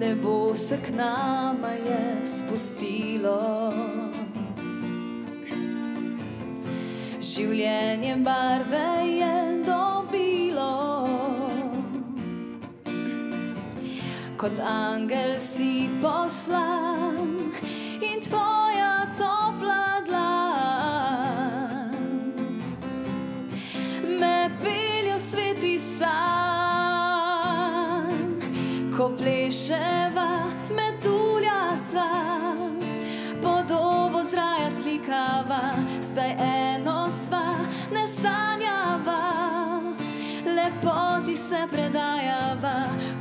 nebo se k nama je spustilo. Življenje barve je dobilo. Kot angel si poslan in tvoja topla dlan ko pleševa metulja sva, podobo zraja slikava, zdaj eno sva, ne sanjava, lepoti se predajava,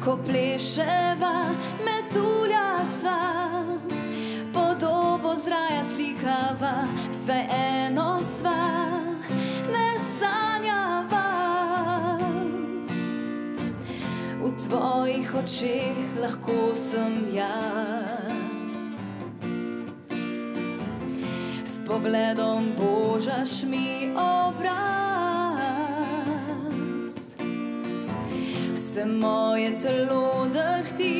ko pleševa metulja sva, podobo zraja slikava, zdaj eno sva, tvojih očeh lahko sem jaz. S pogledom božaš mi obraz. Vse moje telo drhti,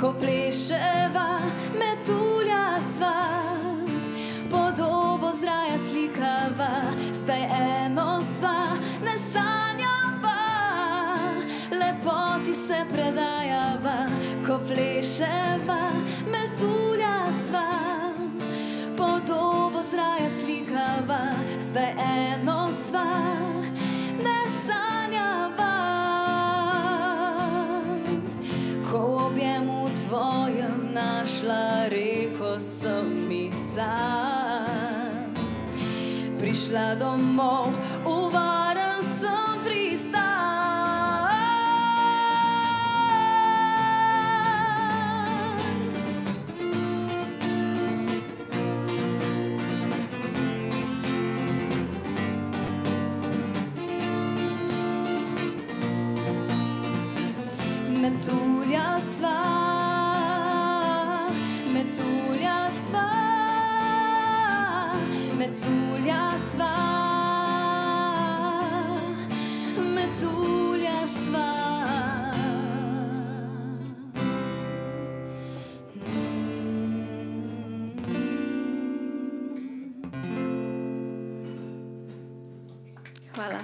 ko pleševa metulja sva, podobo zraja slikava, zdaj eno sva, ne sanjava, lepoti se predajava, ko pleševa metulja sva, podobo zraja slikava, zdaj eno sva, našla reko sem mi sam. Prišla domov, v varen sem pristal. Metulja metulja metulja sva, metulja sva. Hvala.